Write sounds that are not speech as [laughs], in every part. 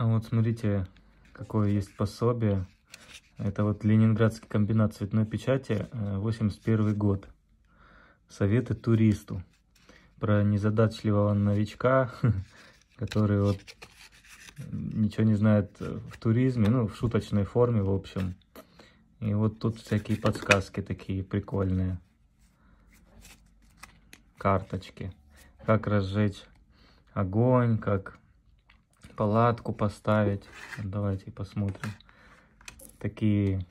А вот смотрите, какое есть пособие. Это вот Ленинградский комбинат цветной печати, 81 э, год. Советы туристу. Про незадачливого новичка, [laughs] который вот ничего не знает в туризме, ну, в шуточной форме, в общем. И вот тут всякие подсказки такие прикольные. Карточки. Как разжечь огонь, как палатку поставить. Давайте посмотрим. Такие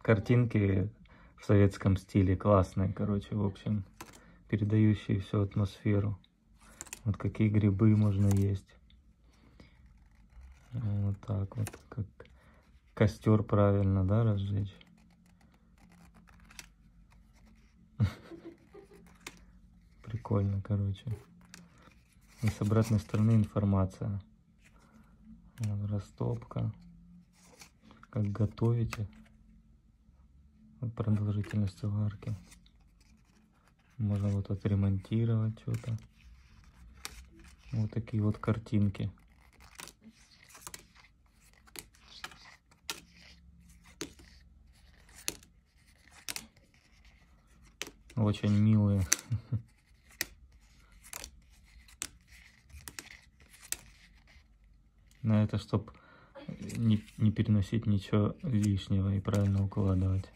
картинки в советском стиле. Классные, короче, в общем. Передающие всю атмосферу. Вот какие грибы можно есть. Вот так вот. Как костер правильно, да, разжечь. [laughs] Прикольно, короче. И с обратной стороны информация. Растопка. Как готовите. Продолжительность варки. Можно вот отремонтировать что-то. Вот такие вот картинки. Очень милые. [laughs] На это, чтобы не, не переносить ничего лишнего и правильно укладывать.